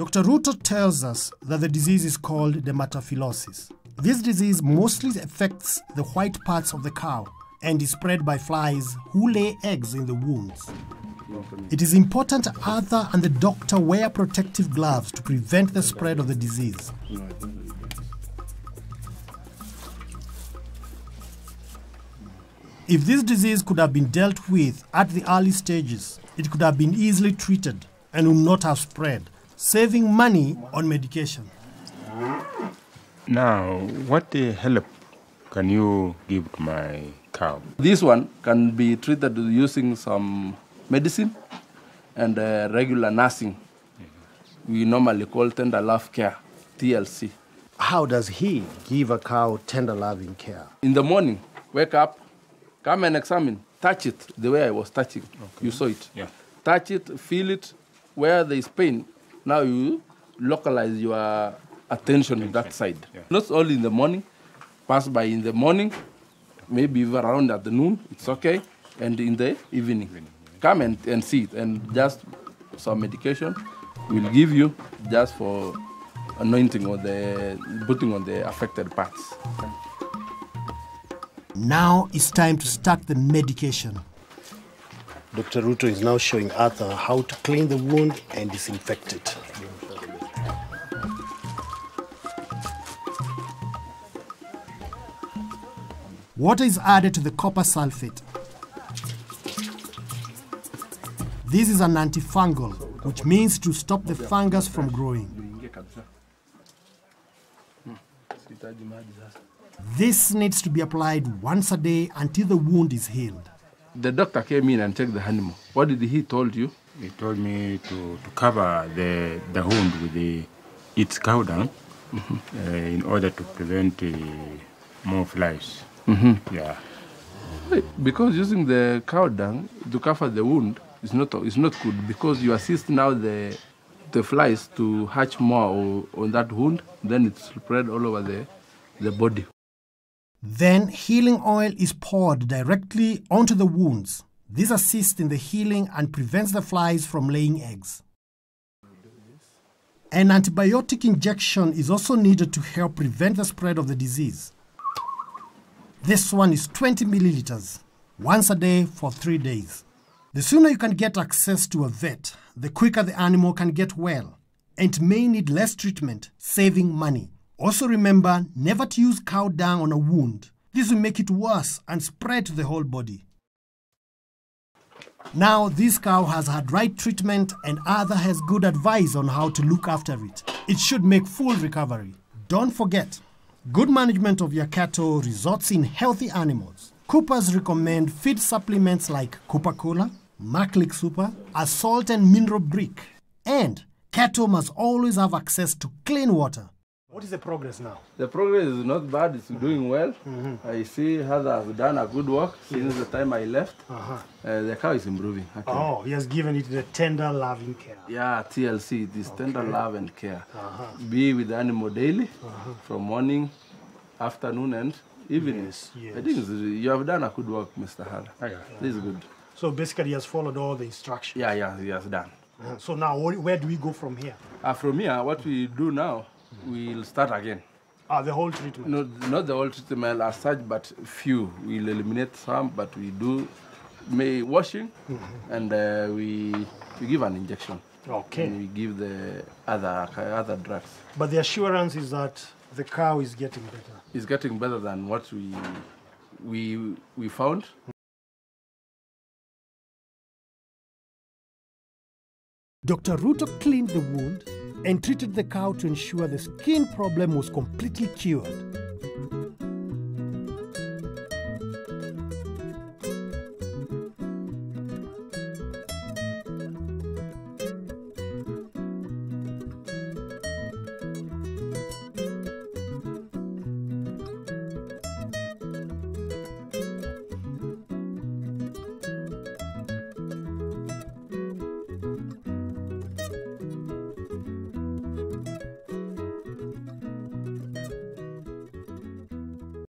Dr. Ruto tells us that the disease is called dermatophilosis. This disease mostly affects the white parts of the cow and is spread by flies who lay eggs in the wounds. It is important Arthur and the doctor wear protective gloves to prevent the spread of the disease. If this disease could have been dealt with at the early stages, it could have been easily treated and would not have spread, saving money on medication. Now, what help can you give to my cow? This one can be treated using some medicine and uh, regular nursing. We normally call tender love care, TLC. How does he give a cow tender loving care? In the morning, wake up, come and examine, touch it the way I was touching. You saw it. Yeah. Touch it, feel it, where there is pain. Now you localize your attention on that side. Yeah. Not only in the morning, pass by in the morning, maybe even around at the noon, it's okay, and in the evening. Come and, and see it, and just some medication we'll give you just for anointing or the putting on the affected parts. Now it's time to start the medication. Dr. Ruto is now showing Arthur how to clean the wound and disinfect it. Water is added to the copper sulfate. This is an antifungal, which means to stop the fungus from growing. This needs to be applied once a day until the wound is healed. The doctor came in and checked the animal. What did he told you? He told me to, to cover the, the wound with the, its cow dung uh, in order to prevent uh, more flies. Yeah. Because using the cow dung to cover the wound is not is not good because you assist now the the flies to hatch more on that wound, then it's spread all over the the body. Then healing oil is poured directly onto the wounds. This assists in the healing and prevents the flies from laying eggs. An antibiotic injection is also needed to help prevent the spread of the disease. This one is 20 milliliters, once a day for three days. The sooner you can get access to a vet, the quicker the animal can get well and may need less treatment, saving money. Also remember never to use cow dung on a wound. This will make it worse and spread to the whole body. Now, this cow has had right treatment and Arthur has good advice on how to look after it. It should make full recovery. Don't forget, good management of your cattle results in healthy animals. Coopers recommend feed supplements like Cooper Cola, Maclik Super, Assault and Mineral Brick, and cattle must always have access to clean water. What is the progress now? The progress is not bad; it's doing well. I see Arthur has done a good work since the time I left. Uh-huh. Uh, the cow is improving. actually. Oh, he has given it the tender loving care. Yeah, TLC, it is tender love and care. Be with the animal daily, from morning, afternoon, and evening. Yes, I think you have done a good work, Mr. Hara. This is good. So basically, he has followed all the instructions. Yeah, yeah, he has done. Uh-huh. So now, where do we go from here? Uh, from here, what we do now, we'll start again. Ah, the whole treatment. No, not the whole treatment as such, but few. We'll eliminate some, but we do may washing, and uh, we we give an injection. Okay. And we give the other other drugs. But the assurance is that the cow is getting better. It's getting better than what we we we found. Dr. Ruto cleaned the wound and treated the cow to ensure the skin problem was completely cured.